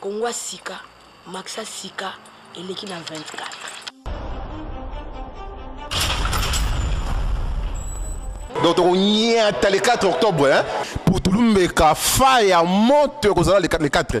Congo ya sika, max ya sika eleki na 24. donc tokonyata le 4 octobre hein? putulu mbeka fa ya moto ekozala le 4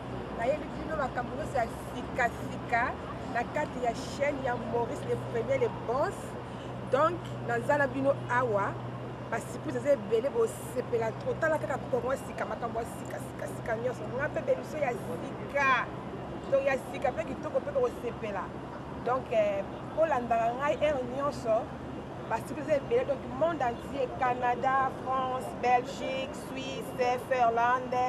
Nayebi bino makambo nyonso ya sika sika na kati ya chaîne ya Maurice le premier le boss. Donc naza na bino awa ba surprise eza ebele bosepela trop tala kaka kongo sika makambo ya sika sika sika nyonso nga mpe bemiso ya sika to ya sika mpe kitoko mpe bokosepela donc eh, bolandaka ngai heure nyonso basiko eza ebele donc monde entier canada france belgique suisse finlande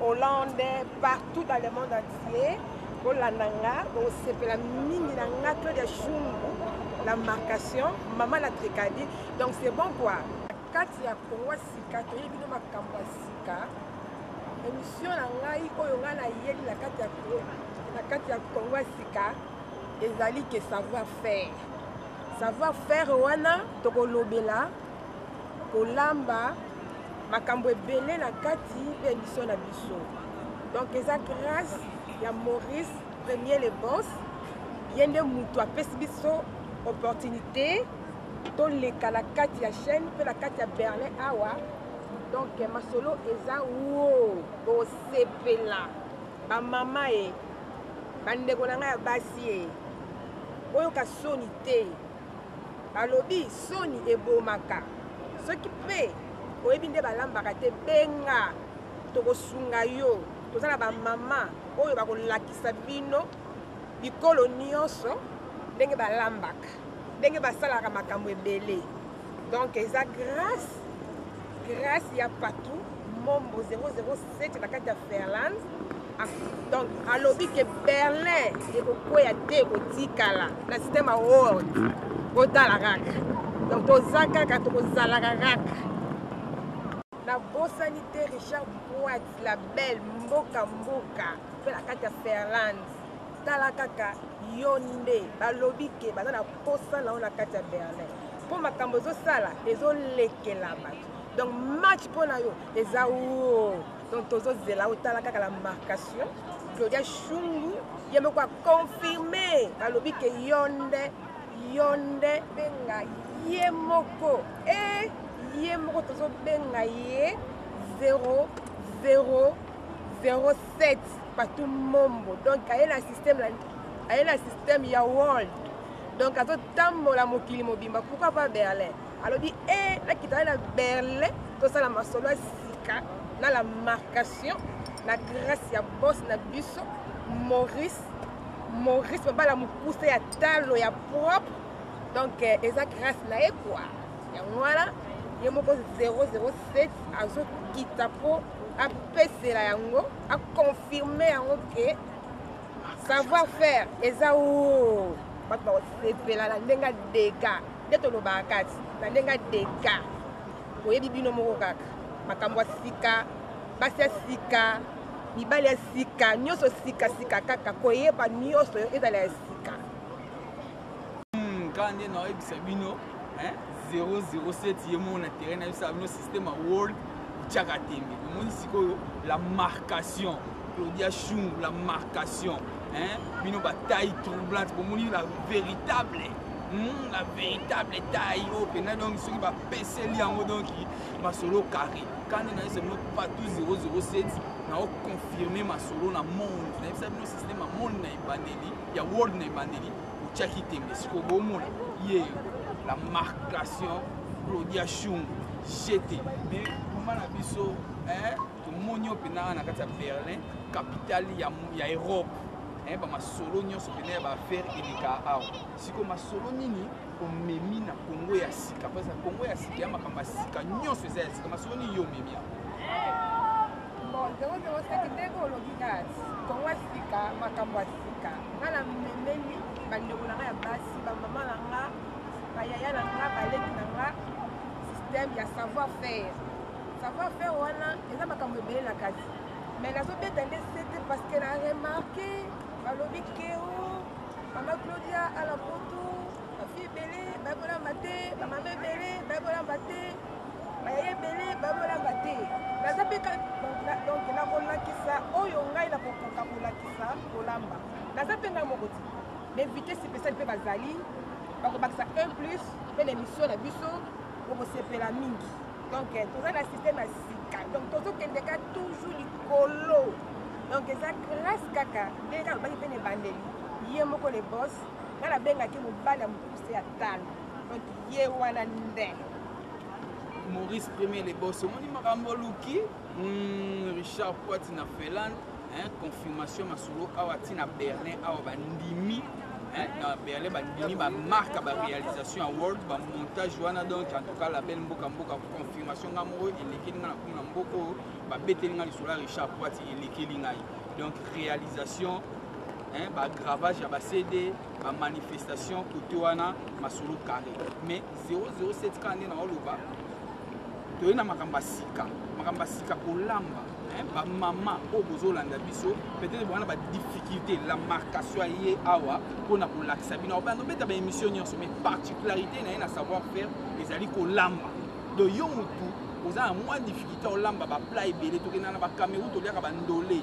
Hollande, partout dans le monde entier, bolanda nga, bosepela mingi na nga Claudia Shungu, la marcation, mama na tricadi. Donc c'est bon quoi. Kati ya Congo sika toyebi no makambo ya sika. Emission na ngai oyo ngai nayeli na kati ya na kati ya Congo sika ezali ke savoir faire. Savoir faire wana tokolobela kolamba makambo ebele na kati mpe biso na biso donc eza grâce ya maurice premier le boss ye nde moto apesi biso opportunité toleka na kati ya chaîne mpe na kati ya berlin awa donc masolo eza wo bosepela bamama ye bandeko na ngai ya basi ye boyoka soni te Balobi soni ebomaka soki pe oyebi nde balambaka te benga tokosunga yo toza na ba mama oyo bakolakisa bino bikolo nionso ndenge balambaka ndenge basalaka makambo ebele donc eza grace grace ya patou mombo 007 Sete na kati ya Ferland donc alobi ke Berlin ekokweya te ekotikala na système ya world botala kaka donc toza kaka tokozalaka kaka nabosani te richard boit la belle mboka mboka mpe na kati ya Ferland tala kaka yo nde balobi ke baza na posa na yo na kati ya Berlin mpo makambo ezosala ezolekela bato donc match mpo na yo eza oo donc tozozela otala kaka la marcation gloria shungu ye moko aconfirme balobi ke yo nde yo nde benga ye moko e ye moko tozobenga ye 0 0 07 patu mombo donc aye na système aye na système ya world donc azotambola mokili mobimba pourquoi pas berlin alobi e eh, nakitana na berlin tosala masolo ya sika na la marcation na grâce ya bos na biso maurice maurice babala mokuse ya talo ya propre donc eh, eza grâce na ye kua yango wana ye moko 007 azokita mpo apesela yango akonfirme yango ke savoir faire eza oo bato bakosepela na ndenge adeka nde tolobaka kati na ndenge adeka oyebi bino moko kaka makambo ya sika basi ya sika mibali ya sika nyonso sikasika kaka koyeba nyonso ezala ya sika kaka nde naoyebisa bino 007 ye moko na terrain na yebisa bino système ya world otyaka tembe omoni sikoyo la marcation claudia shungu la marcation bino bataille troublante bomoni la véritable hmm, la véritable taille oyo oh, mpenza donc soki bapeseli yango donc masolo carré kani na yesa bino patou 007 naoconfirme masolo na monde na yebisa bino système ya monde na ebandeli ya world na ebandeli otiaki tembe sikoyo bomona ye la marcation claudia shungu jete mais mama na biso tomoni yo mpenza na kati ya berlin capitale ya, ya europe eh, bamasolo nyonso mpenza ya baaffaire eleka awa sikoyo masolo nini omemi na kongo ya sika mpona kongo ya sika ya makambo ya sika nyonso eza ya sika masolo nini yo omemi yango Bon, zero zero seki ndenge olobi kati kongo ya sika makambo ya sika nga na memeli bandeko na nga ya basi bamama na nga bayaya na nga baleki na nga système ya savoir faire savoir faire wana eza makambo ebele na kati mais nazobeta nde sete parce que na remarke balobi keo mama claudia alapoto bafi ebele bayekolamba te bamama ebele bayekolamba te Baye ebele babolamba te. Naza mpe ka, na, donc nakolakisa oyo ngai nakokoka kolakisa kolamba. Naza mpe ngai moko te. B'invite sipesali mpe bazali, bakobakisa un plus mpe na emission na biso, bokosepela mingi. Donc eh, toza na système ya sika, donc tozokende ka toujours likolo. Donc eza grâce kaka ndenge alobaki mpe na ebandeli, ye moko le boss, ngai nabengaki mobali ya mokuse ya talo. donc ye wana nde maurice premier le boss omoni makambo oluki hmm, richard poiti na finlande confirmation masolo awa ntina berlin awa bandimi na berlin bandimi bamarka baréalisation ya world bamontage wana donc en tout cas label mboka mboka confirmation ngai moko elekeli ngai na kuna mboka oyo babeteli ngai lisolo ya richard poiti elekeli ngai donc réalisation bagravage ya bacd ba manifestation kote wana masolo carré mais 007 kaka nde naoloba toye na makambo ya sika makambo ya sika kolamba bamama oyo bozolanda biso peut-être bwana badifficulté la marcation aye awa mpona kolakisa bino obeta baémission nyonso mais particularité na ye na savoir faire ezali kolamba do yo motu oza na mwa difficulté olamba baplat ebele tokendana na bacameroun toliaka bandole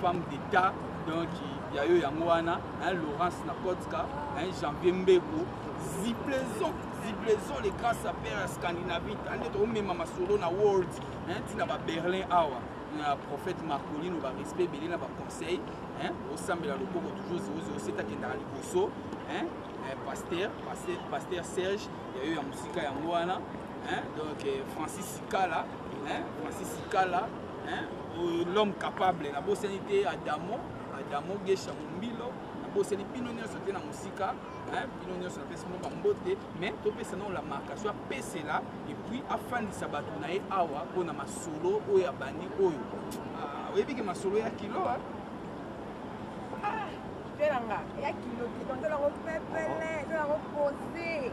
femme d'etat donc ya yo yango wana hein, laurence nakotka hein, janvier mbeko ziblaison ziblaison le grand sapeur ya scandinavie tande tokomema masolo na world hein, ntina baberlin awa na prophète marcolino barespect ebele na baconseil osambela loboko toujours zeozeo setakendaka liboso eh, paster paster serge ya yo ya mosika yango wana donc eh, francis sikala francis sikala l'homme capable nabosani te adamo adamo gesha mombilo nabosani bino nyonso te na mosika bino nyonso napesi moko bambote mais topesa nao la marcation apesela epuis afandisa bato na ye awa mpo na masolo oyo abandi oyo ah, oyebi ke masolo ya kilo ah, telanga ya kilo te tonzela ngo pepele tonzela ngo pose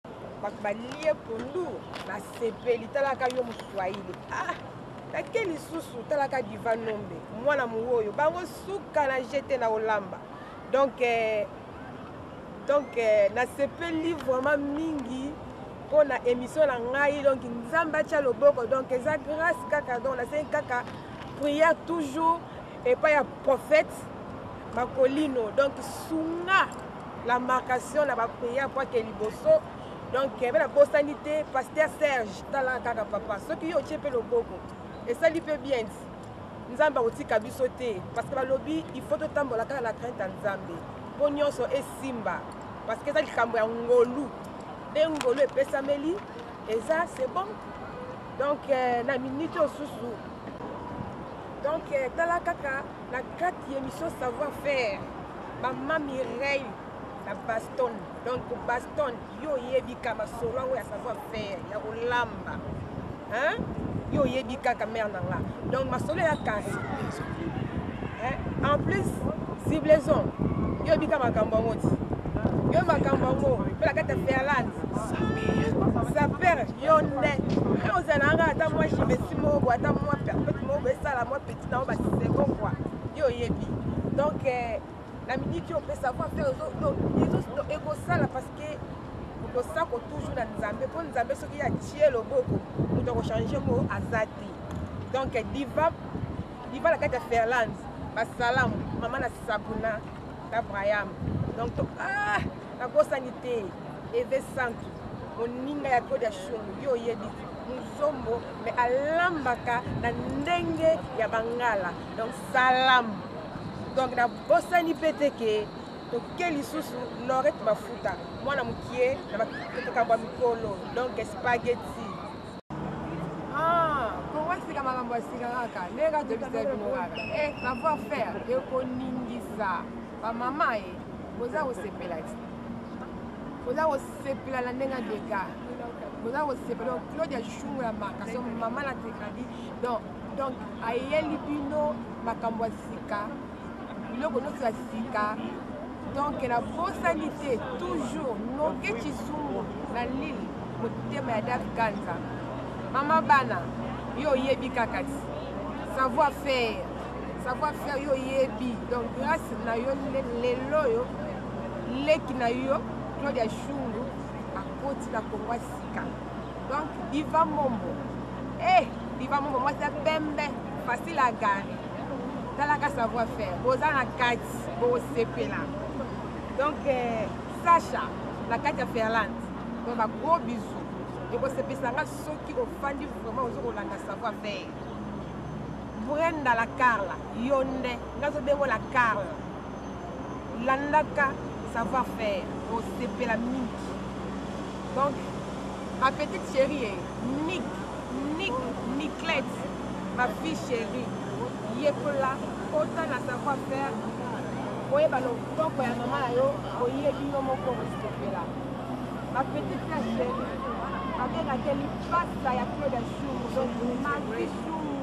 bato balie pondu basepeli talaka yo moswahili ah nake lisusu talaka diva nombe mwana mowoyo bango suka na jete na olamba donc eh, donc eh, nasepeli vraiment mingi mpo na émission na ngai donc nzambe atya loboko donc eza grâce kaka donc nasengi kaka prière toujours epai ya prophète makolino donc sunga l'embarcation na ba prière po ake liboso donc eh, bela bosani te pasteur serge tala kaka papa soki yo otie mpe loboko esali mpe bien ti nzambe akotika biso te parce que balobi il faut totambola kaka na crainte ya nzambe mpo nyonso esimba parce que eza likambo ya ngolu nde ngolu epesameli eza c'est bon donc eh, na minute osusu donc eh, tala kaka Na kati ya emission savoir faire, mama Mireille na Baston. Donc Baston, yo oyebi ka masolo yango ya savoir faire, ya kolamba. Hein? Yo oyebi kaka mère na nga. Donc masolo ya kasi. Hein? En plus, ciblaison, yo oyebi ka makambo yango ti. Yo makambo yango, mpe na kati ya Fairland. Saper, yo nde. Ozalanga ata mwa chimesi moko, ata mwa perpète moko, esala mwa na ba second quoi yo yebi donc euh, na midi ki opesa voir faire donc ekosala parce que tosako toujours na nzambe mpo nzambe soki atie loboko moto akochange mo aza te donc diva diva na kati ya ferland basalamu mama na sabuna na brayam donc to ah nakosani te eve santu moninga ya claudia shungu yo oyebi muzombo mais alambaka na ndenge ya bangala donc salam donc nabosani mpe te ke toke lisusu lorete mafuta mwana mokie na makambo ya mikolo donc spageti kowasika ah, makambo ya sika kaka ndenge atobisa bino kaka e eh, savoir faire ekoningisa bamama ye boza kosepela ti boza sepela na ndenge adeka boza kosepela claudia shungu ya maka so mama na tekradi donc donc ayeli bino makambo ya sika biloko nyonso ya sika donc nabosani te toujours noke cisungu na lile motema ya dave kanza mama bana yo oyebi kaka ti savoir faire savoir faire yo oyebi donc grâce na yo lelo oyo leki na yo claudia shungu akoti na kongo ya sika donc diva mombo e eh, diva mombo mwasi ya pembe facile a gare talaka savoir faire boza na kati bokosepela donc eh, sacha na kati ya ferlande donc bagros bisu ekosepelisa nga soki ofandi vraiment ozo kolanda savoir faire brenda la carla yo nde nga zobengola carla landaka savoir faire osepela mingi donc ma petite chérie eh, nik nik niklete ma fille chérie yekola kota na savoir faire oyeba loboko ya mama na yo oyebi yo moko osepela ma petite ya chérie abengaki lipasa ya claude ashungu donc mati shungu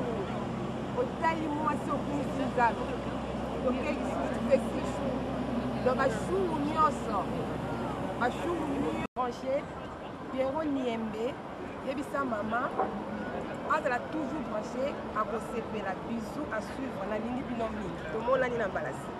otali mwasi okumisi nzambe oke lisusu pesi shu do bashungu nyonso bashungu nyonso branche piero niembe yebisa mama azala toujours branche akosepela bizu asuivre nalingi bino mingi tomonani na mbalasi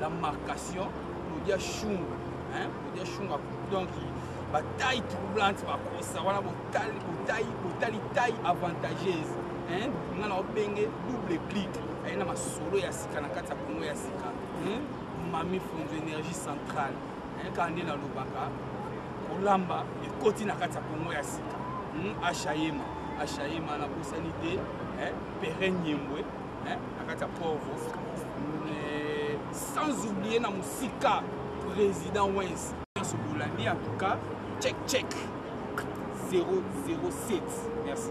la marcation claudia shunga hein? claudia shunga donc bataille troublante bakosa wana botali botali botali taille avantageuse hein? nga na obenge double clic aye na masolo ya sika na kati ya kongo ya sika hein? mami fonzo énergie centrale hein? kaka nde nalobaka kolamba ekoti na kati ya kongo ya sika hmm? ashayema ashayema nabosani te hein? pere nyembwe hein, na kati ya porvo eh, sans oublier na mosika président wens nyonso bolandi en tout cas check check 007 merci